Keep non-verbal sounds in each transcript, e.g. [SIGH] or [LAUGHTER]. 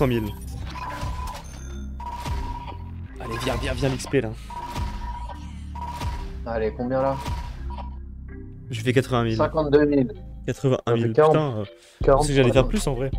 100 000. Allez, viens, viens, viens l'XP là. Allez, combien là? Je fais 80 000. 52 000. 81 Ça 000. fait 40. Putain, euh, je 40 pensais que j'allais faire plus en vrai.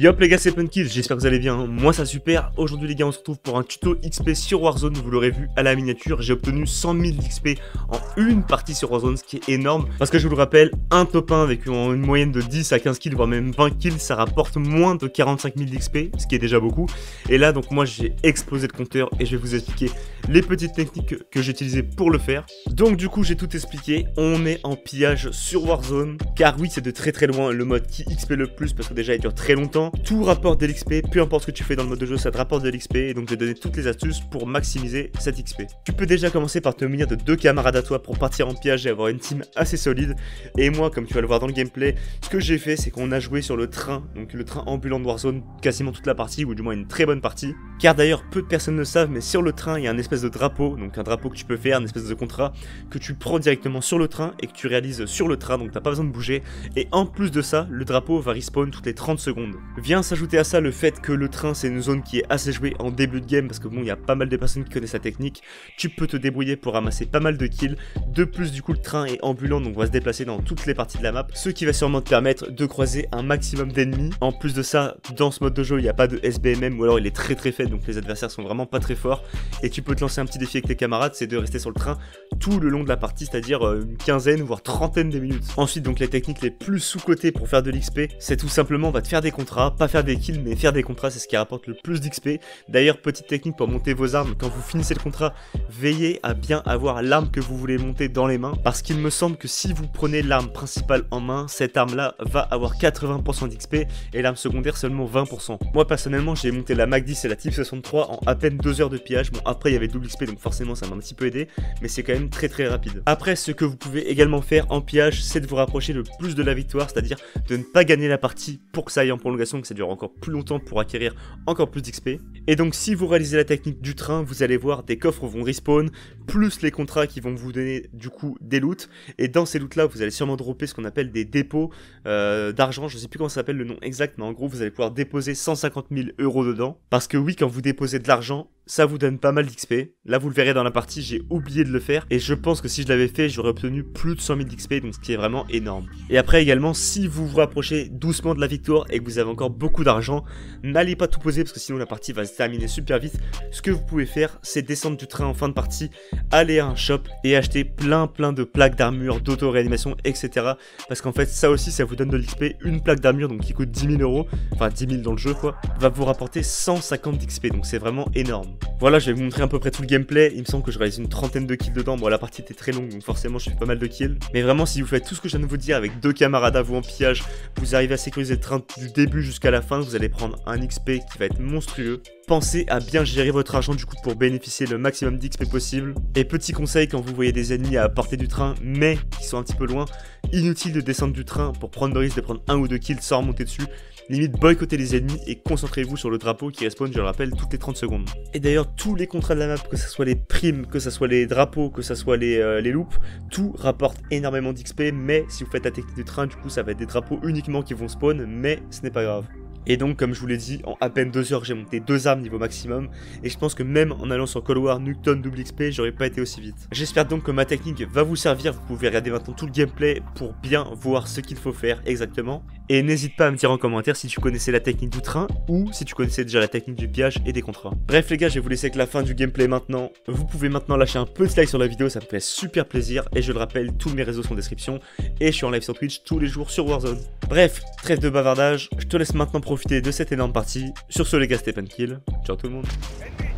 Yop les gars c'est Punkil, j'espère que vous allez bien, moi ça super, aujourd'hui les gars on se retrouve pour un tuto XP sur Warzone, vous l'aurez vu à la miniature, j'ai obtenu 100 000 d'XP en une partie sur Warzone, ce qui est énorme, parce que je vous le rappelle, un top 1 avec une moyenne de 10 à 15 kills, voire même 20 kills, ça rapporte moins de 45 000 d'XP, ce qui est déjà beaucoup, et là donc moi j'ai explosé le compteur et je vais vous expliquer les petites techniques que, que j'ai utilisées pour le faire. Donc du coup j'ai tout expliqué, on est en pillage sur Warzone, car oui c'est de très très loin le mode qui XP le plus, parce que déjà il dure très longtemps, tout rapporte de l'XP, peu importe ce que tu fais dans le mode de jeu, ça te rapporte de l'XP, et donc je vais donner toutes les astuces pour maximiser cette XP. Tu peux déjà commencer par te munir de deux camarades à toi pour partir en pillage et avoir une team assez solide, et moi comme tu vas le voir dans le gameplay, ce que j'ai fait c'est qu'on a joué sur le train, donc le train ambulant de Warzone, quasiment toute la partie, ou du moins une très bonne partie, car d'ailleurs peu de personnes le savent, mais sur le train il y a un espèce de drapeau, donc un drapeau que tu peux faire, une espèce de contrat, que tu prends directement sur le train et que tu réalises sur le train, donc t'as pas besoin de bouger, et en plus de ça, le drapeau va respawn toutes les 30 secondes. Viens s'ajouter à ça le fait que le train c'est une zone qui est assez jouée en début de game parce que bon il y a pas mal de personnes qui connaissent la technique, tu peux te débrouiller pour ramasser pas mal de kills, de plus du coup le train est ambulant donc va se déplacer dans toutes les parties de la map, ce qui va sûrement te permettre de croiser un maximum d'ennemis. En plus de ça, dans ce mode de jeu il n'y a pas de SBMM ou alors il est très très faible donc les adversaires sont vraiment pas très forts et tu peux te lancer un petit défi avec tes camarades, c'est de rester sur le train tout le long de la partie, c'est-à-dire euh, une quinzaine voire trentaine de minutes. Ensuite donc les techniques les plus sous-cotées pour faire de l'XP, c'est tout simplement on va te faire des contrats, pas faire des kills mais faire des contrats c'est ce qui rapporte le plus d'XP. D'ailleurs petite technique pour monter vos armes, quand vous finissez le contrat, veillez à bien avoir l'arme que vous voulez monter dans les mains parce qu'il me semble que si vous prenez l'arme principale en main, cette arme là va avoir 80% d'XP et l'arme secondaire seulement 20%. Moi personnellement j'ai monté la Mac 10 et la Type 63 en à peine 2 heures de pillage, bon après il y avait double XP donc forcément ça m'a un petit peu aidé mais c'est quand même très très rapide. Après ce que vous pouvez également faire en pillage c'est de vous rapprocher le plus de la victoire, c'est-à-dire de ne pas gagner la partie pour que ça aille en prolongation, que ça dure encore plus longtemps pour acquérir encore plus d'XP. Et donc si vous réalisez la technique du train, vous allez voir des coffres vont respawn, plus les contrats qui vont vous donner du coup des loots. Et dans ces loots là, vous allez sûrement dropper ce qu'on appelle des dépôts euh, d'argent, je sais plus comment ça s'appelle le nom exact, mais en gros vous allez pouvoir déposer 150 000 euros dedans. Parce que oui, quand vous déposez de l'argent, ça vous donne pas mal d'XP. Là, vous le verrez dans la partie, j'ai oublié de le faire. Et je pense que si je l'avais fait, j'aurais obtenu plus de 100 000 d'XP, donc ce qui est vraiment énorme. Et après également, si vous vous rapprochez doucement de la victoire et que vous avez encore beaucoup d'argent, n'allez pas tout poser parce que sinon la partie va se terminer super vite. Ce que vous pouvez faire, c'est descendre du train en fin de partie, aller à un shop et acheter plein plein de plaques d'armure, d'auto-réanimation, etc. Parce qu'en fait, ça aussi, ça vous donne de l'XP. Une plaque d'armure, donc qui coûte 10 000 euros, enfin 10 000 dans le jeu quoi, va vous rapporter 150 d'XP, donc c'est vraiment énorme. Voilà, je vais vous montrer à peu près tout le gameplay. Il me semble que je réalise une trentaine de kills dedans. Bon, la partie était très longue, donc forcément, je fais pas mal de kills. Mais vraiment, si vous faites tout ce que je viens de vous dire avec deux camarades à vous en pillage, vous arrivez à sécuriser le train du début jusqu'à la fin. Vous allez prendre un XP qui va être monstrueux. Pensez à bien gérer votre argent du coup pour bénéficier le maximum d'XP possible. Et petit conseil quand vous voyez des ennemis à portée du train mais qui sont un petit peu loin, inutile de descendre du train pour prendre le risque de prendre un ou deux kills sans remonter dessus. Limite boycottez les ennemis et concentrez-vous sur le drapeau qui respawn, je le rappelle, toutes les 30 secondes. Et d'ailleurs tous les contrats de la map, que ce soit les primes, que ce soit les drapeaux, que ce soit les, euh, les loops, tout rapporte énormément d'XP, mais si vous faites la technique du train, du coup ça va être des drapeaux uniquement qui vont spawn, mais ce n'est pas grave. Et donc, comme je vous l'ai dit, en à peine deux heures, j'ai monté deux armes niveau maximum. Et je pense que même en allant sur Cold War, Nukton, double XP, j'aurais pas été aussi vite. J'espère donc que ma technique va vous servir. Vous pouvez regarder maintenant tout le gameplay pour bien voir ce qu'il faut faire exactement. Et n'hésite pas à me dire en commentaire si tu connaissais la technique du train ou si tu connaissais déjà la technique du pillage et des contrats. Bref les gars, je vais vous laisser avec la fin du gameplay maintenant. Vous pouvez maintenant lâcher un petit like sur la vidéo, ça me fait super plaisir. Et je le rappelle, tous mes réseaux sont en description. Et je suis en live sur Twitch tous les jours sur Warzone. Bref, trêve de bavardage, je te laisse maintenant profiter de cette énorme partie. Sur ce les gars, c'était Kill. Ciao tout le monde.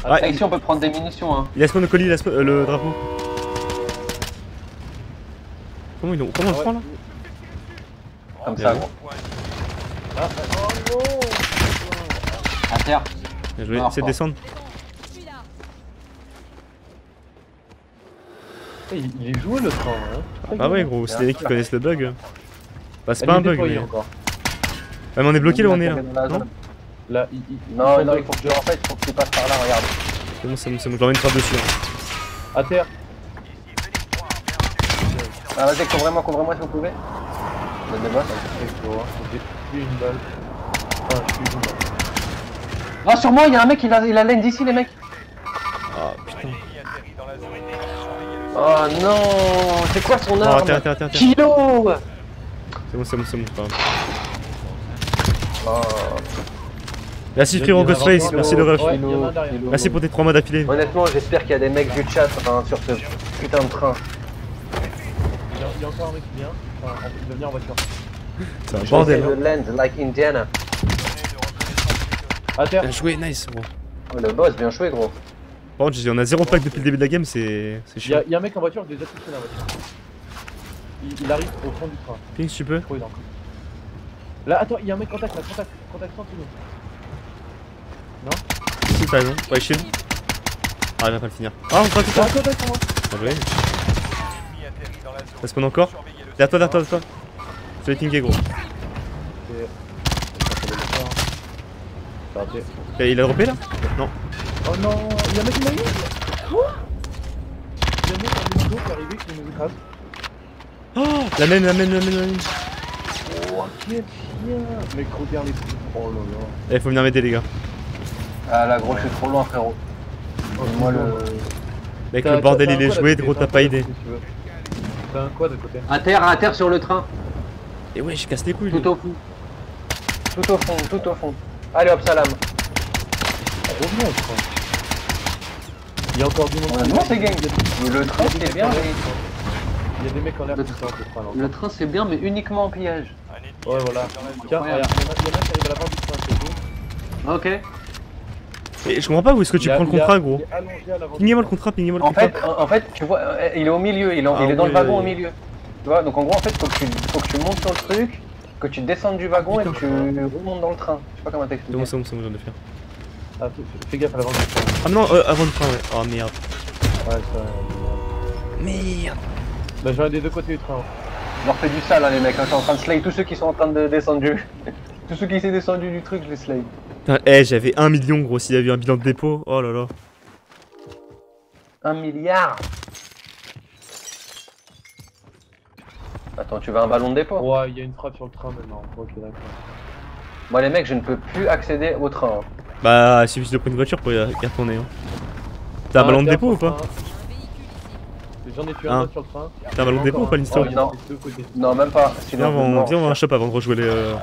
Ah, Ouais. Ici, on peut prendre des munitions. Hein. Il a spawn le colis, il a spawn- euh, le drapeau. Comment, ils ont... Comment on le Ouais. prend là? Comme ça, gros. À terre. Bien joué, Non, c'est de descendre. Il, est joué le train, hein Bah ouais gros, c'est les mecs qui connaissent le bug. Bah c'est pas un bug mais... encore. Ouais, mais on est bloqué là on est là. Non. Là, il, il- Non, il- non, il faut que tu, en fait, il faut que tu passes par là, regarde. C'est bon, c'est bon, c'est bon, je frappe dessus. hein. À terre. Ah, vas-y, couvre-moi, couvre-moi si vous pouvez. Vois, ok. tué une balle. Enfin, je suis une balle. Ah, sur moi, il y a un mec, il a, il a l'aine d'ici, les mecs. Ah putain. Oh non, c'est quoi son Oh, arme? tiens, tiens, tiens, tiens. Kilo C'est bon, c'est bon, c'est bon. c'est. Oh. Merci Il y a- frérot Ghostface, encore. merci le ref. Ouais. Kilo. Merci pour tes 3 mois d'affilée. Honnêtement, j'espère qu'il y a des mecs du chat hein, sur ce putain de train. Il y a- il y a encore un mec qui vient. Enfin, il va venir en voiture. C'est un bordel. hein. de land like Indiana. À terre. Bien joué, nice gros. Oh, le boss, bien joué, gros. Par contre, j'ai- on a 0 pack depuis le début de la game, c'est chiant. a, il y a un mec en voiture, je l'ai déjà touché dans la voiture. Il, il arrive au fond du train. Ping, si tu peux. Est encore. Là, attends, il y a un mec contact là, contact, contact sans nous. Si, t'as raison. Ouais, shield. Ah, il va pas le finir. Ah, on prend tout Ah, ça. contact sur moi Bien joué. Ça spawn encore Derrière toi, derrière toi, derrière toi. Je vais pinguer gros. Et Il a droppé là? Oh non, il y a un mec qui m'a eu Quoi? Il y a un mec en moto qui est arrivé qui nous écrase. Oh La même, la même, la même, la même. Oh, quel chien Mec, regarde les trucs. Oh là là. Eh, faut venir m'aider les gars. Ah là, gros, je suis trop loin, frérot. Oh, Moi, le. Mec, le bordel un il est joué, gros, t'as un pas idée. côté, si tu veux. T'as un à côté. À terre, à terre sur le train. Et ouais, je casse les couilles. lui. Tout au fond. Tout au fond, tout au fond. Allez hop, salam. Je crois. Il y a encore du monde. Non, c'est gang. Le train, c'est bien, mais. Il y a des mecs en l'air Le qui sortent, je crois. là, encore. Le train, c'est bien, mais uniquement en pillage. Ouais, voilà. Tiens, regarde, il y en a il y en a qui arrivent à la fin du train, c'est tout. Ok. Et je comprends pas où est-ce que tu prends le contrat, gros. Pingez-moi le train. contrat, pingez-moi le En contrat. fait, en, fait, tu vois, euh, il est au milieu, il est, Ah il est dans le wagon au milieu. Tu vois, donc en gros, en fait, faut que tu, faut que tu montes sur le truc, que tu descendes du wagon et que tu remontes dans le train. Je sais pas comment C'est t'expliquer. bon, c'est bon, c'est bon, je viens de faire. Ah, fais- fais gaffe à l'avant du train. Ah non, euh, avant le train, ouais. Oh merde. Ouais, ça. Merde. Bah, j'en ai des deux côtés du train. Je leur fais du sale, hein, les mecs. hein, Je suis en train de slay tous ceux qui sont en train de descendre du. [LAUGHS] tous ceux qui s'est descendu du truc, je les slay. Eh, j'avais 1 million, gros, s'il y avait eu un bilan de dépôt. Oh là là. Un milliard Attends, tu veux un ballon de dépôt? Ouais, il y a une frappe sur le train maintenant. Ok, d'accord. Moi, les mecs, je ne peux plus accéder au train. hein. Bah, il suffit de prendre une voiture pour y retourner. Hein. T'as un Ah, ballon de dépôt ou pas? train. J'en ai tué Hein un autre sur le train. T'as un ballon de dépôt ou pas, Listo Oh, Non. même pas. Viens, Sinon, on va, on va un shop avant de rejouer les. euh,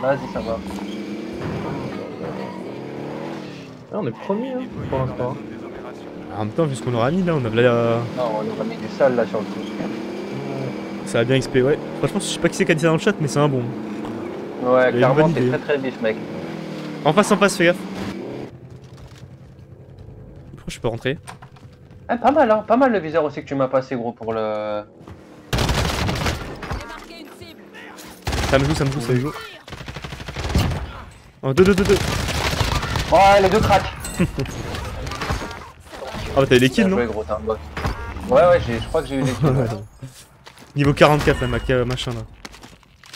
Vas-y, ça va. Ah, on est premier hein, pour l'instant. En même temps, vu ce qu'on aura mis là, on a la... Non, on aura mis du sale là sur le truc. Ça a bien XP, ouais. Franchement, je sais pas qui c'est qui a dit ça dans le chat, mais c'est un bon. Ouais, clairement, c'est très très vif, mec. En face, en face, fais gaffe. Pourquoi je peux rentrer Eh, pas mal, hein. Pas mal le viseur aussi que tu m'as passé, gros, pour le. Ça me joue, ça me joue, ça me joue. Oh, 2, 2, 2, 2. Oh, les deux craques Ah, bah t'as eu les kills, non joué, gros, t'es un boss. Ouais, ouais, j'ai- je crois que j'ai eu les kills. ouais. [LAUGHS] Niveau 44, là, ma ca- machin là.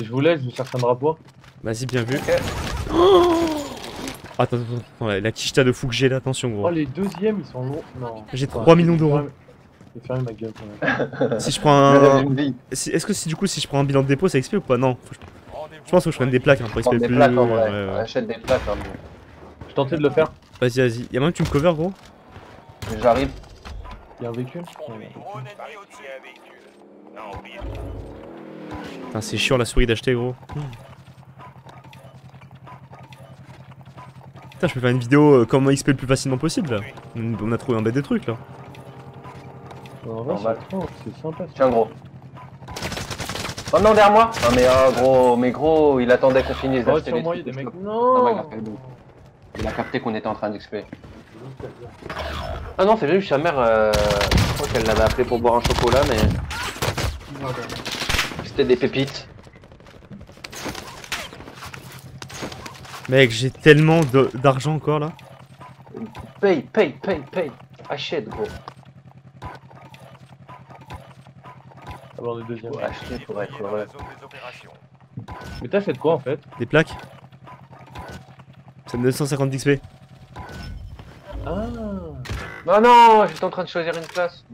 Je vous laisse, je cherche un drapeau. Vas-y, bien vu. Ok. [GASPS] Attends, attends, attends, ouais, la quicheta de fou que j'ai là, attention, Oh, gros. les deuxièmes, ils sont longs. Non. J'ai Enfin, 3 millions d'euros. Je vais fermer ma gueule quand même. [LAUGHS] Si je prends un. si- Est-ce que si du coup, si je prends un bilan de dépôt, ça XP ou pas? Non. Faut je... pense que je prenne des plaques hein, pour XP Prendre des plus. plaques en vrai. ouais, ouais. Achète des plaques, hein, bon. Je tentais de le faire. Vas-y, vas-y. Y'a moyen que tu me cover, gros J'arrive. Il y a un véhicule. Putain, c'est chiant la souris d'acheter, gros. Putain, je peux faire une vidéo euh, comment XP le plus facilement possible là. On a trouvé un bête des trucs là. En vrai, Normal. c'est sympa. Tiens, gros. Oh non, derrière moi Non, mais ah, gros, mais gros, il attendait qu'on finisse d'acheter les moi, il y a trucs. des mecs. Non, bah, il a Non fait le bon. Il a capté qu'on était en train d'XP. Ah non, c'est juste sa mère, euh, je crois qu'elle l'avait appelé pour boire un chocolat, mais c'était des pépites. Mec, j'ai tellement de- d'argent encore là. Paye, paye, paye, paye. Achète, gros. On est deuxième. Faut acheter pour être heureux. Mais t'achètes quoi en fait? Des plaques? Ça me xp Ah. Non, j'étais en train de choisir une classe.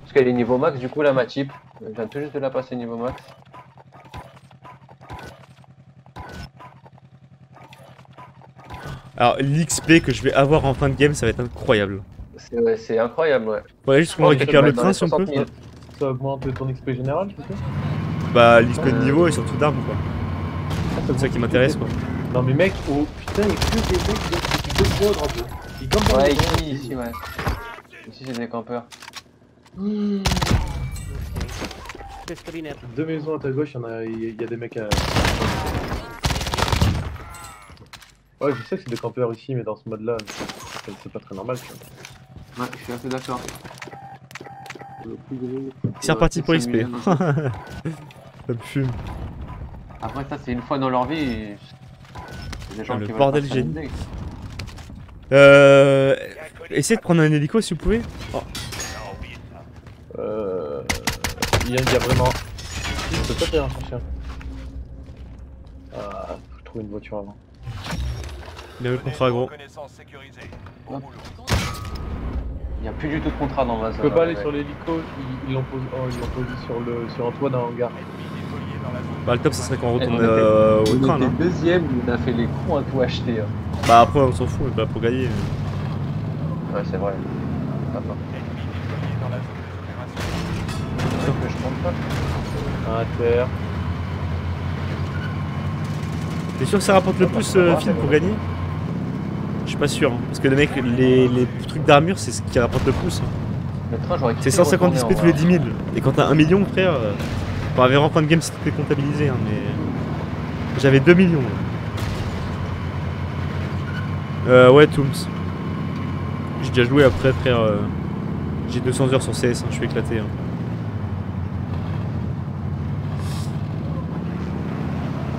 Parce qu'elle est niveau max, du coup, là, ma type. Je viens tout juste de la passer niveau max. Alors, l'XP que je vais avoir en fin de game, ça va être incroyable. C'est incroyable, ouais. Ouais, juste qu'on récupère le train si on peut. Ça augmente ton XP général, tu sais Bah, l'XP de niveau et surtout d'armes, quoi. C'est ça qui m'intéresse, quoi. Non mais mec, oh putain, il y a que des mecs qui deux fois au drapeau. Ils campent dans Ouais, les ici, ici, ouais. Ici, c'est des campeurs. Deux maisons à ta gauche, il y, en a, il y a des mecs à... Ouais, je sais que c'est des campeurs ici, mais dans ce mode-là, c'est c'est pas très normal. tu vois. Ouais, je suis assez d'accord. C'est reparti pour peu. Ça me fume. Après, ça, c'est une fois dans leur vie. et c'est Des gens Ah, le qui bordel génie. Euh. Essayez de prendre un hélico si vous pouvez. Oh, Euh... Il y, a, il y a vraiment... Je peux pas chercher un. Ah, faut que je trouve une voiture avant. bien le contrat, gros. Il n'y a plus du tout de contrat dans ma zone. Je peux pas aller ouais. sur l'hélico, ils l'ont posé, oh, posé sur, le, sur un toit d'un hangar. Bah, le top, ça serait qu'on retourne On euh, au On train, était là. deuxième, on a fait les cons à tout acheter. hein. Bah, après, on s'en fout, on est là pour gagner. Ouais, c'est vrai. Papa. Que je compte pas. À terre. T'es sûr que ça rapporte le plus, euh, Phil, pour gagner? Je suis pas sûr. hein, Parce que les mecs, les, les trucs d'armure, c'est ce qui rapporte le plus. hein. C'est kiffé 150 retourner XP en tous les vrai. 10 000. Et quand t'as 1 million, frère, euh, on va en fin de game est comptabilisé. Hein, mais j'avais 2 millions. là. Euh, ouais, Tooms. J'ai déjà joué après, frère. euh, J'ai 200 heures sur CS, hein, je suis éclaté. hein.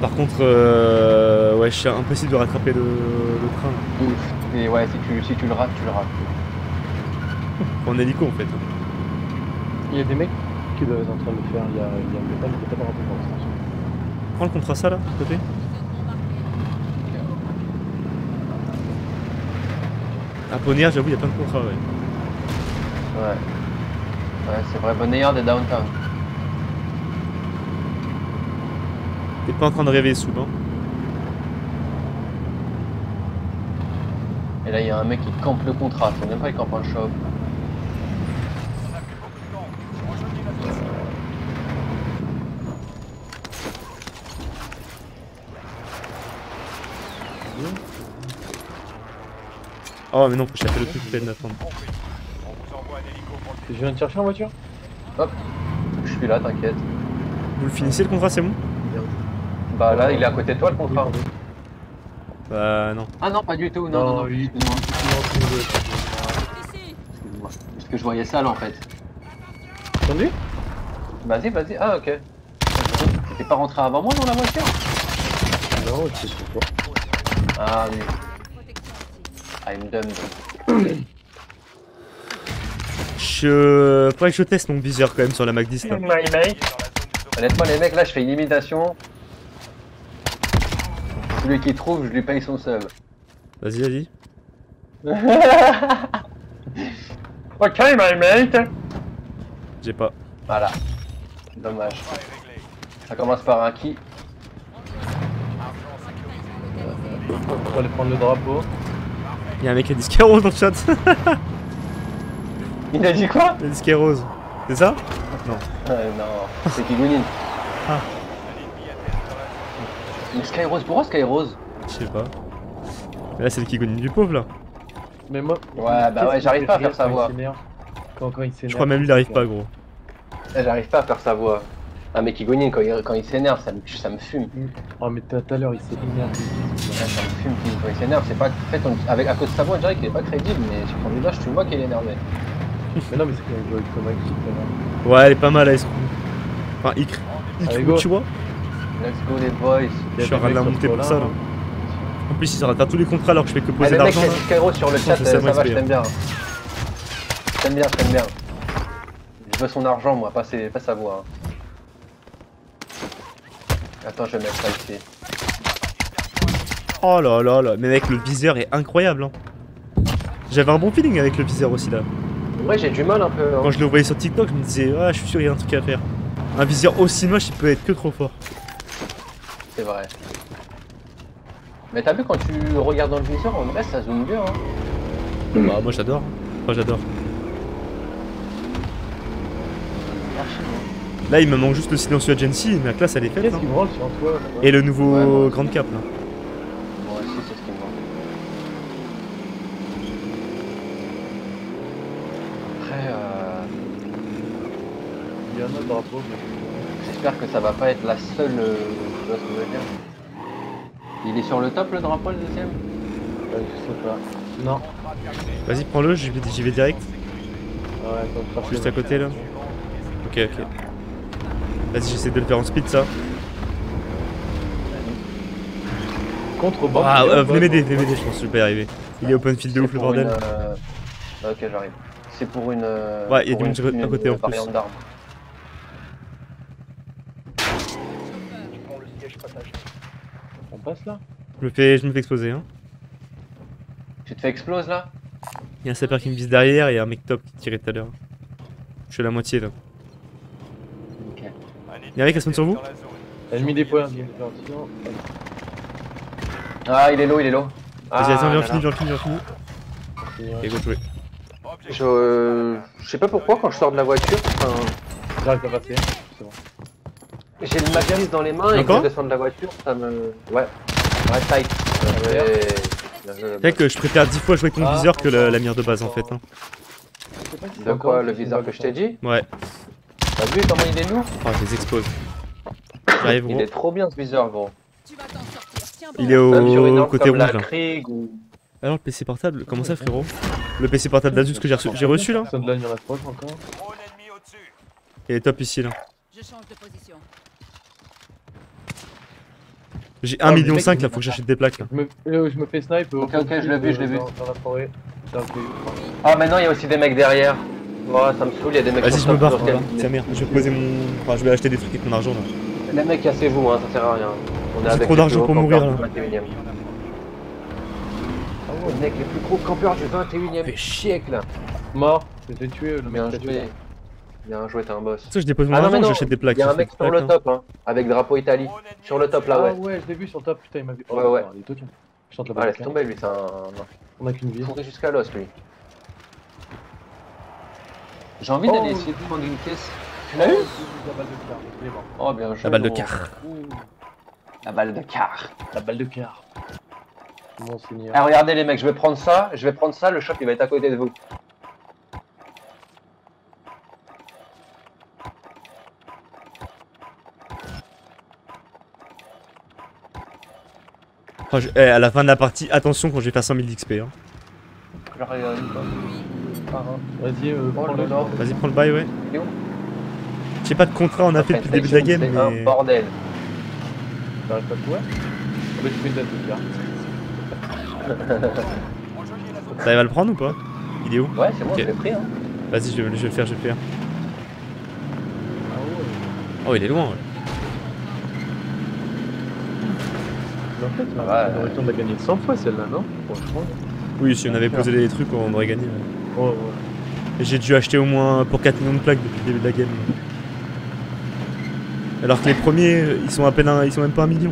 Par contre, euh, ouais, c'est impossible de rattraper le, le train. Ouf. Et ouais, si tu, si tu le rates, tu le rates. [LAUGHS] En hélico en fait. Il y a des mecs être en train de faire, il y a, il y a peut pas. Prends le contrat ça là, à côté. À Ponnière, j'avoue, il y a plein de contrats, ouais. Ouais. Ouais, c'est vrai. Bonne des downtown. T'es pas en train de rêver sous, hein Et là, il y a un mec qui campe le contrat. C'est même pas il campe un shop. Oh, mais non, faut chercher le truc plein d'attendre. Je viens de chercher en voiture Je suis là, t'inquiète. Vous le finissez le contrat, c'est bon? Bah là, il est à côté de toi le contrat. Bah, non. Ah non, pas du tout. Non, non, non. oui. excuse-moi. Excuse-moi. Parce que je voyais ça là en fait. Entendu? Vas-y, vas-y. Ah, ok. T'es pas rentré avant moi dans la voiture? Non, je sais pas. Ah oui. I'm dumb. Je. Faudrait que je teste mon viseur quand même sur la Mac 10 là. Honnêtement, les mecs, là, je fais une imitation. Celui qui trouve, je lui paye son sub. Vas-y, vas-y. [LAUGHS] Ok, my mate. J'ai pas. Voilà. Dommage. Ça commence par un qui? On va aller prendre le drapeau. Y'a un mec qui a dit Skyros dans le chat. Il a dit quoi Il a dit Skyros. C'est ça Euh, Non, c'est Kigunin. Ah. Mais Skyrose, pourquoi Skyrose Je sais pas. Mais là, c'est le Kigunin du pauvre là. Mais moi. Ouais, bah ouais, j'arrive pas à faire sa il voix. Quand, quand il. Je crois même lui, il arrive pas, gros. Eh, J'arrive pas à faire sa voix. Ah, mais Kigunin, quand il, quand il s'énerve, ça me, ça me fume. Oh, mais tout à l'heure, il s'est énervé. Ouais, ça me fume quand il s'énerve. C'est pas. En fait, on- avec, à cause de sa voix, on dirait qu'il est pas crédible, mais sur son visage, tu vois qu'il est énervé. Mais non, mais c'est joué avec Thomas qui. Ouais, elle est pas mal, Ice Cream. Enfin, Icre. Tu vois Let's go, les boys. Je suis en train de la monter pour ça là. toit-là, En plus, il s'arrête à tous les contrats alors que je fais que Ah, poser le mec qui d'argent. dit Skyros sur le chat, ça, va, je t'aime bien. Je t'aime bien, je t'aime bien. Je veux son argent, moi, pas, ses, pas sa voix. hein. Attends, je vais mettre ça ici. Oh là là là, mais mec, le viseur est incroyable. Hein. J'avais un bon feeling avec le viseur aussi là. Ouais, j'ai du mal un peu. hein. Quand je le voyais sur TikTok, je me disais, ah, je suis sûr, il y a un truc à faire. Un viseur aussi moche, il peut être que trop fort. C'est vrai. Mais t'as vu quand tu regardes dans le viseur, en vrai ça zoome bien. Hein. Bah, moi j'adore. Moi j'adore. Là, il me manque juste le silencieux agency, mais la classe elle est faite. Qu'est-ce hein. qui branle sur toi là-bas Et le nouveau Ouais. Grand Cap là. Moi aussi, c'est ce qui me manque. Après, euh, Il y a un autre drapeau. mais- j'espère que ça va pas être la seule. euh, vois ce que je veux dire Il est sur le top le drapeau le deuxième? Euh, je sais pas. Non. Vas-y, prends-le, j'y vais, direct. Ouais, Juste à côté, là. Ok, ok. Vas-y, j'essaie de le faire en speed ça. Contre bord. Ah, euh, venez m'aider, venez m'aider, je pense que je vais pas y arriver. Il est open field de ouf le une, bordel. euh, Ok, j'arrive. C'est pour une. euh, Ouais, il y a du une- monde à côté, en plus. On passe là Je me fais, je me fais exploser. Hein. Tu te fais explose là? Il y a un sapeur qui me vise derrière et un mec top qui tirait tout à l'heure. Je suis à la moitié là. Ok. Y'a un mec qui spawn sur vous Ennemi des points. Ah, il est low, il est low. Vas-y, Ah, attends, viens, on finit, là. viens, on finit, viens, on finit. Et, go jouer. Je, euh, je sais pas pourquoi quand je sors de la voiture, enfin, J'arrive à passer. C'est bon. j'ai le magnus dans les mains et que Encore je descends de la voiture, ça me. Ouais. Tight. Ouais. Joué, C'est vrai que je préfère 10 fois jouer avec mon Ah, viseur que la, mire de base en fait. Hein. Pas De quoi Le viseur se que je t'ai dit? Ouais, T'as vu comment il est lourd oh, je les explose. J'arrive Il gros. est trop bien ce viseur, gros. Tu vas t'en sortir. Tiens bon. Il est Même sur une au arme côté comme rouge la là. Krieg ou. Alors le PC portable, comment ça frérot Le PC portable d'Azus que j'ai reçu, j'ai reçu là il. Il est top ici là. Je change de position. J'ai Ah, 1 mais million mec, 5 il- là, faut que j'achète des plaques là. Je me, euh, je me fais snipe. au Ok, ok, je l'ai vu, je l'ai vu. Dans, dans la forêt. Ah, maintenant il y a aussi des mecs derrière. Ouais, ça me saoule, il y a des mecs Vas-y, je me barre. Tiens merde, je vais poser mon. Enfin, je vais acheter des trucs avec mon argent là. Les mecs, cassez-vous, hein, ça sert à rien. On est J'ai avec trop d'argent pour mourir, là. 21e. Les mecs les plus gros campeurs du 21 e siècle. Mort. Je l'ai tué le mec. Bien joué. Bien joué, t'es un boss. Ça, je dépose mon Ah argent j'achète des plaques Il y a un mec sur le top, hein, avec drapeau Italie. Sur le top là, Ah ouais. ouais, je l'ai vu sur le top. Putain, il m'a vu. Ouais, ouais. Il est toqué. Je tente la Ah, laisse tomber, lui, c'est un. On a qu'une vie. Fourré jusqu'à l'os, lui. J'ai envie Oh. d'aller essayer de prendre une caisse. Tu l'as eu. Oh, bien joué. La balle de car. La balle de car. La balle de. Mon seigneur. Ah, regardez les mecs, je vais prendre ça, je vais prendre ça, le shop il va être à côté de vous. Oh, je- eh, à la fin de la partie, attention quand je vais faire 100 000 d'XP. Hein. Vas-y, euh, Oh, prends-le. le nord. Vas-y, prends le bail, ouais. Il est où J'ai pas de contrat, on a fait depuis le début de la game, C'est un mais. bordel. T'arrives pas de quoi Ah bah tu fais une date de quart. T'arrives à le prendre ou pas Il est où Ouais, c'est bon, Ok. je l'ai pris. Hein. Vas-y, je, vais- je vais le faire, je vais le faire. Ah. Oh, il est loin, ouais. Mais en fait, Ah on aurait gagner 100 fois celle-là, non? Franchement. Oui, si on avait posé les trucs, on aurait gagné. ouais. Ouais, ouais. Et j'ai dû acheter au moins pour 4 millions de plaques depuis le début de la game. Alors que les premiers, ils sont à peine un- ils sont même pas un million.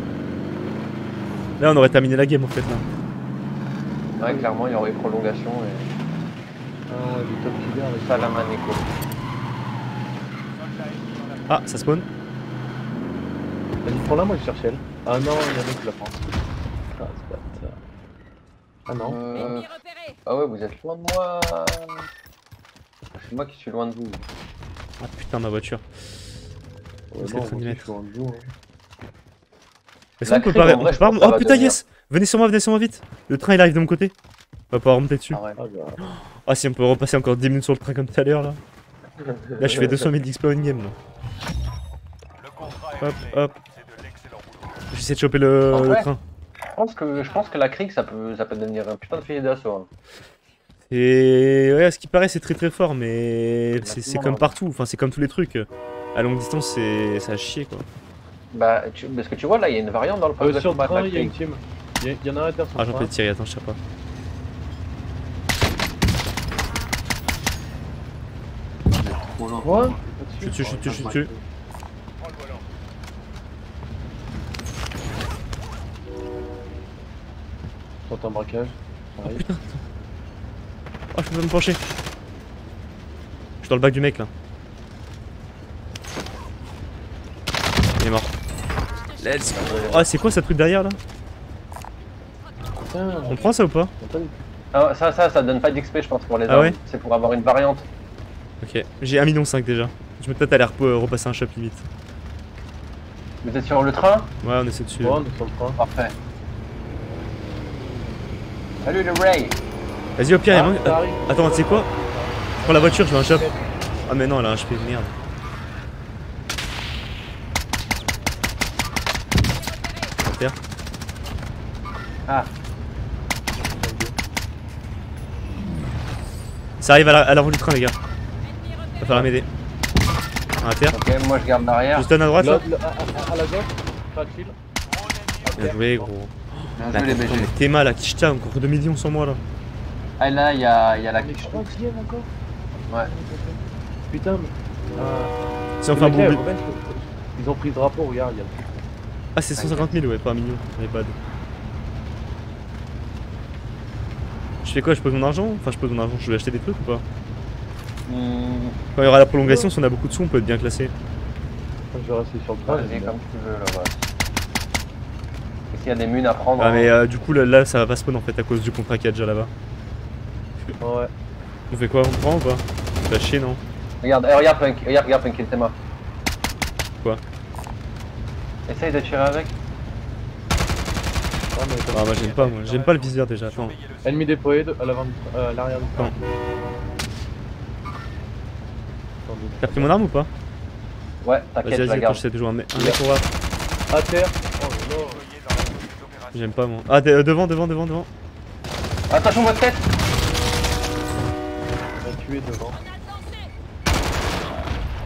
Là, on aurait terminé la game en fait là. Ouais, clairement, il y aurait eu prolongation et Ah le top killer avec ça la Nico. Ah, ça spawn. Vas-y, prends-la, moi je cherche elle. Ah non, il y a un mec qui la prend. Ah, c'est. Ah non. Euh... Ah ouais, vous êtes loin de moi. C'est moi qui suis loin de vous. Ah putain, ma voiture. Ouais, c'est non, le train moi du aussi, maître. je suis loin de vous, hein. Est-ce qu'on peut crème, pas. on vrai, peut pas- Oh putain, yes Venez sur moi, venez sur moi vite Le train il arrive de mon côté. On va pouvoir remonter dessus. Ah ouais. Ah bah. Ah, si on peut repasser encore 10 minutes sur le train comme tout à l'heure là. Là, je fais 200 000 d'XP in game là. Hop, hop. J'essaie de choper le, En le vrai train. Je pense que je pense que la crique ça peut ça peut devenir un putain de filet d'assaut. hein. Et ouais, à ce qui paraît, c'est très très fort, mais c'est comme partout. Enfin, c'est comme tous les trucs. À longue distance, c'est ça a chier quoi. Bah tu... parce que tu vois là il y a une variante dans le Euh, de sur le combat il y a une team. Il y, a- en un Ah, j'en fais tirer, attends, je sais pas. Quoi? Je tue, je tue, je tue. Un braquage. Arrive. Putain. Oh, je peux pas me pencher. Je suis dans le bac du mec là. Il est mort. Let's go. Oh, c'est quoi ça truc derrière là? Putain, On prend ça ou pas? Ah, ça, ça, ça donne pas d'XP, je pense, pour les Ah armes. ouais? C'est pour avoir une variante. Ok, j'ai 1,5 million déjà. Je me peut-être aller repasser un shop limite. Vous êtes sur le train? Ouais, on essaie dessus. Ouais, on est sur le train. Parfait. Salut le Ray Vas-y, au pire, il Ah, manque. Attends, tu sais quoi Prends la voiture, je veux un shop. Ah, mais non, elle a un HP, merde. Terre. Ah, Ça arrive à la- à l'avant du train, les gars. Va falloir m'aider. À terre. ok, moi je garde l'arrière. Juste à droite là. À, à- à la gauche, tranquille. Bien joué, gros. Bien Là, joué les attends, BG. mais t'es mal à Kishta, encore 2 millions sur moi là. Ah là, il y a, il y a la troisième encore Ouais. Putain, mais. Si fait un bon les Ils ont pris le drapeau, regarde, il y a le Ah, c'est 150 000, ouais, pas un million. Mais bad. Je fais quoi Je pose mon argent? Enfin, je pose mon argent, je vais acheter des trucs ou pas? Hmm, Quand il y aura la prolongation, si on a beaucoup de sous, on peut être bien classé. Je vais rester sur le train. Comme tu veux, boss. S'il y a des munes à prendre. Ah, mais euh, du coup, là, là, ça va pas spawn en fait à cause du contrat qu'il y a déjà là-bas. Ouais. On fait quoi On prend ou pas? Ça chier, non? Regarde, eh, regarde Punk, regarde, regarde Punk, il mort. Quoi? Essaye de tirer avec. Ah, mais Ah, moi j'aime pas, moi. J'aime pas le viseur déjà. Attends. Ennemi déployé de- à l'avant du train- euh, à l'arrière du. Attendez. T'as pris mon arme ou pas? Ouais, Vas-y, t'inquiète, je vas-y, la attends, j'essaie de jouer un mec. Un mec pour voir. À terre. J'aime pas, moi. Ah, euh, devant, devant, devant, devant. Attention, votre tête On a tué devant.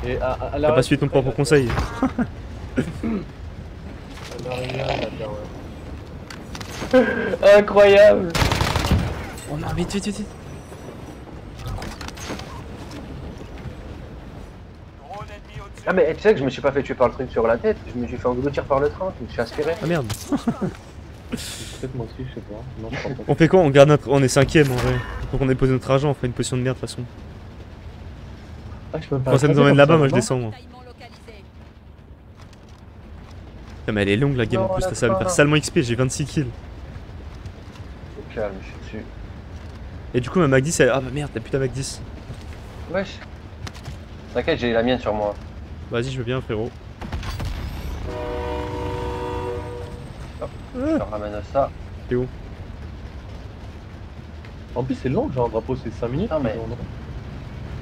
Et à, à, à T'as pas suivi ton propre conseil. [LAUGHS] [LAUGHS] Incroyable Oh non, vite, vite, vite, vite. Ah mais tu sais que je me suis pas fait tuer par le truc sur la tête, je me suis fait engloutir par le train, je me suis aspiré. Ah merde. [LAUGHS] Peut-être moi aussi, je sais pas. Non, je crois pas. On fait quoi On garde notre. On est cinquième en vrai. Donc on posé notre argent, on fait une potion de merde de toute façon. Ah, je peux faire Quand ça nous emmène là-bas, moi je descends. Moi. Putain, mais elle est longue la game en plus, là, ça va me pas. faire salement XP, j'ai 26 kills. Au calme, je suis dessus. Et du coup, ma Mac 10, elle... ah bah merde, t'as plus ta Mac 10. Wesh. T'inquiète, j'ai la mienne sur moi. Vas-y, je veux bien, frérot. Je te ramène ça. En plus, c'est long, genre, un drapeau, c'est 5 minutes. Ah, mais- genre, non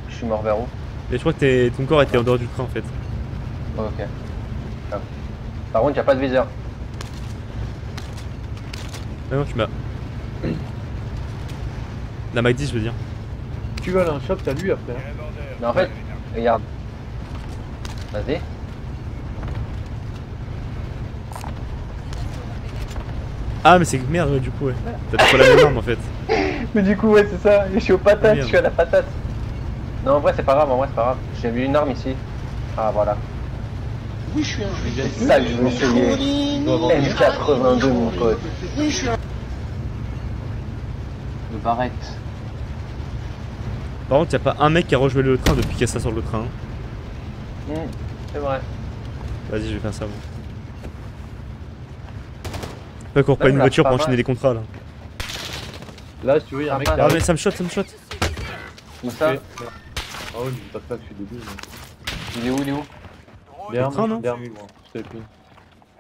Je suis mort vers où? Et je crois que ton corps était en dehors du train en fait. Oh, Ok. Ah. Par contre, y a pas de viseur. Ah non, tu m'as. La Mac 10, je veux dire. Tu vas aller à un shop, t'as lui après. hein. Mais en fait, regarde. Vas-y. Ah, mais c'est que merde, ouais, du coup, ouais. T'as pas la même arme en fait. [LAUGHS] Mais du coup, ouais, c'est ça. Je suis aux patates, Merde. je suis à la patate. Non, en vrai, c'est pas grave, en vrai, c'est pas grave. J'ai vu une arme ici. Ah, voilà. Oui, je suis un. C'est ça que je veux essayer. M82, mon pote. Le barrette. Par contre, y'a pas un mec qui a rejoué le train depuis qu'il y a ça sur le train. Hmm, c'est vrai. Vas-y, je vais faire ça. Bon. Pas qu'on reprenne Même une voiture pour enchaîner les contrats là. Là, si tu veux, y'a un Ah, mec pas qui Ah, mais ça me shot, ça me shot. Où ça Ok. Ah ouais, t'as pas que je suis débile. mais- Il est où, il est où? Derrière train, moi, non? Derrière moi, je t'ai.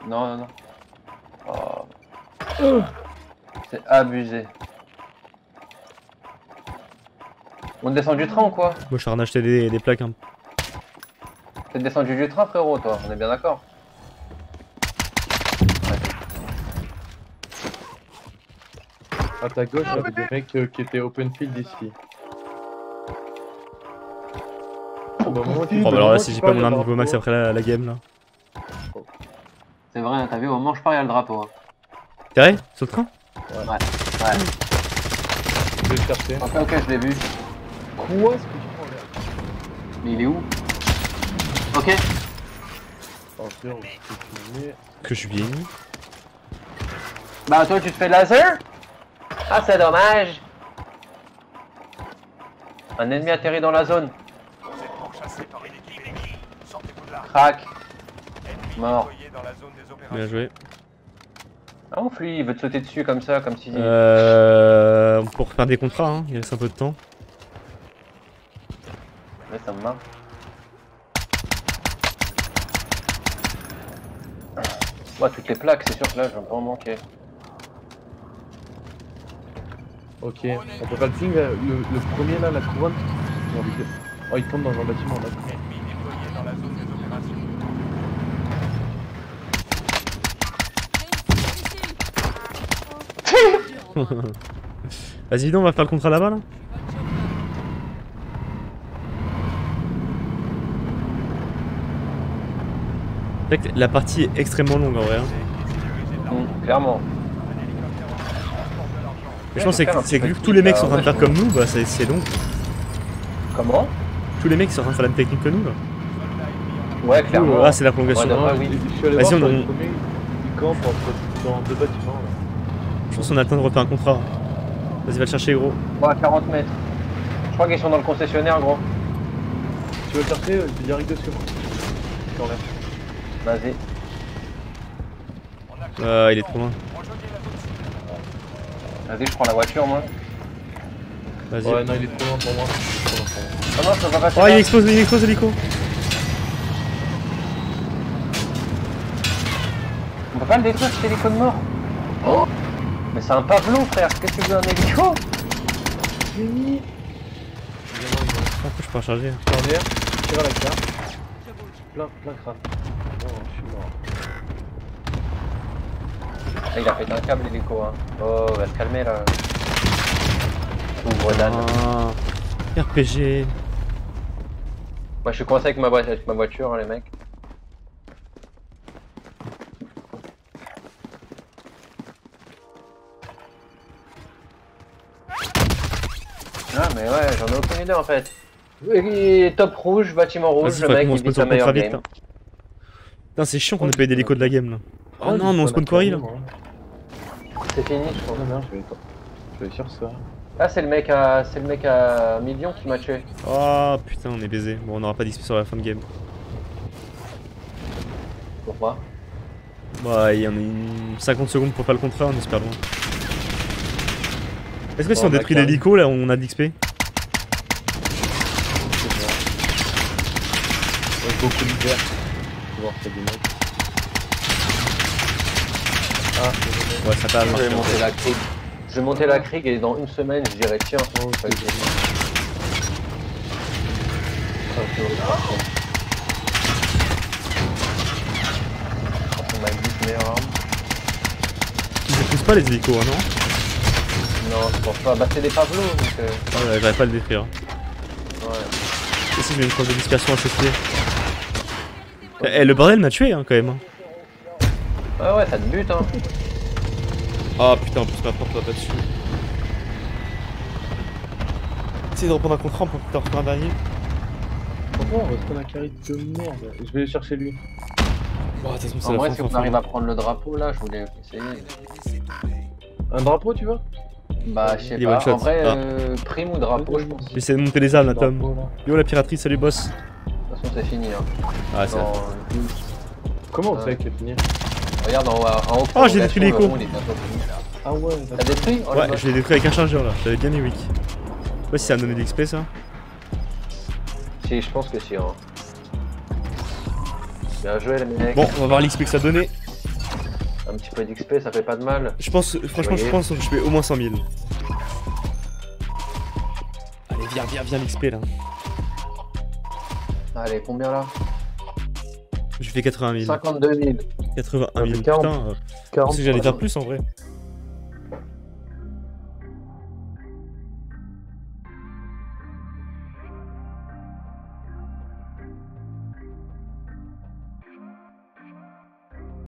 Non, non, non. Oh. C'est abusé. On descend du train ou quoi? Moi, je suis en train d'acheter des, des plaques. Hein. T'es descendu du train, frérot, toi, on est bien d'accord. À ta gauche, il y des mecs euh, qui étaient open field ici. Au moment où tu- Bon, bah alors là, si j'ai pas mon arme niveau max après la, la game là. C'est vrai, hein, t'as vu, au moment où je pars, il y a le drapeau. hein. T'es vrai? Sur le train? Ouais. Je vais le chercher. Ok, ok, je l'ai vu. Quoi? Ce que tu prends là Mais il est où? Ok. Je filmer. Que je suis bien. Bah, toi, tu te fais laser? Ah, c'est dommage Un ennemi atterri dans la zone. Vous êtes pourchassé par une équipe ennemie. Sortez-vous de là. Crac. Ennemi Mort. déployé dans la zone des opérations. Bien joué. Ah ouf lui, il veut te sauter dessus comme ça, comme si... Euh, pour faire des contrats, hein. il reste un peu de temps. Ouais, ça me marre. Ouais, toutes les plaques, c'est sûr que là, je vais pas en manquer. Ok, on peut pas le ping, le, le premier là, la couronne. Oh, il tombe dans un bâtiment là. Ennemi déployé dans [LAUGHS] la zone des opérations. Vas-y, donc, on va faire le contrat là-bas, là la partie est extrêmement longue en vrai. hein. Clairement. Je pense que c'est que- vu que tous les mecs sont en train de faire comme nous, bah c'est long. Comment? Tous les mecs sont en train de faire la même technique que nous là. Ouais, clairement. Ah, c'est la prolongation. Allé Vas-y, on dans deux bâtiments là. Je pense qu'on a le temps de refaire un contrat. Vas-y, va le chercher, gros. Ouais, à 40 mètres. Je crois qu'ils sont dans le concessionnaire, gros. Tu veux le chercher, je direct dessus moi. Vas-y. Ah, il est trop loin. Vas-y, je prends la voiture, moi. Vas-y. Ouais, non, il est trop loin pour moi. Ah non, ça va passer Oh, il explose, il explose l'hélico. On peut pas le détruire, cet hélico de mort Oh Mais c'est un Pavlo, frère. Qu'est-ce que tu veux, un hélico? Fini Pourquoi je peux pas charger tire la carte. Plein, plein crâne. Oh, je suis mort. Ah, Il a fait un câble, l'hélico. Hein. Oh, va se calmer, là. Ouvre d'âne. Ah, RPG. Moi, je suis coincé avec ma, voi- avec ma voiture, hein, les mecs. Ah, mais ouais, j'en ai aucune idée en fait. Et top rouge, bâtiment rouge, le mec il mette sa meilleure vite. game. Putain, c'est chiant qu'on ait payé des de la game là. Oh non, mais on spawn quarry là. C'est fini, je crois. Non, non, je vais, je vais sur ça. Ah, c'est le mec à, c'est le mec à million qui m'a tué. Oh putain, on est baisé. Bon, on aura pas d'XP sur la fin de game. Pourquoi? Bah, il y en a une 50 secondes pour faire le contrat, on espère loin. Est-ce que si on bah, détruit carré. l'hélico là, on a de l'XP? Beaucoup d'hiver. Faut voir a des mecs. Ah, Ouais, ça t'a Je vais monter la Krieg. Je vais monter la Krieg et dans une semaine je dirais tiens. Oh, parti. On a 10 meilleures armes. Ils détruisent pas les hélicos, hein, non Non, je pense pas. Bah, c'est des Pavlos donc. Euh... Ah ouais, j'arrive pas à le détruire. Ouais. Et si je mets une preuve de dispersion associée Eh, le bordel m'a tué hein, quand même. Hein. Ouais, ouais, ça te bute hein. Ah putain, en plus ma porte va pas dessus. Essaye de reprendre un contrat, on peut peut-être refaire un dernier. Pourquoi on reste un carré de merde Je vais aller chercher lui. Bon, de toute façon, c'est En vrai, si on arrive à prendre le drapeau là, je voulais essayer. Un drapeau, tu vois? Bah, je sais pas. En vrai, Ah. euh, prime ou drapeau, je pense. De J'essaie de monter les armes là, Tom. drapeau, là. Yo la piraterie, salut boss. toute façon, c'est fini. Hein. Ah, c'est Dans- Comment on sait qu'il est fini Regarde en haut. En haut Oh, j'ai détruit l'écho. Ah ouais, T'as détruit Oh, Ouais, je l'ai détruit avec un chargeur là, j'avais bien mis weak. Je sais pas si ça a donné de l'XP ça. Si, je pense que si. Hein. Bien joué, les mecs. Bon, on va voir l'XP que ça a donné. Un petit peu d'XP, ça fait pas de mal. Je pense, franchement, je pense que je fais au moins 100 000. Allez, viens, viens, viens l'XP là. Allez, combien là? Je fais 80 000. 52 000. 81 000. Ah, mais Putain, 40. euh, je pensais que j'allais faire plus en vrai.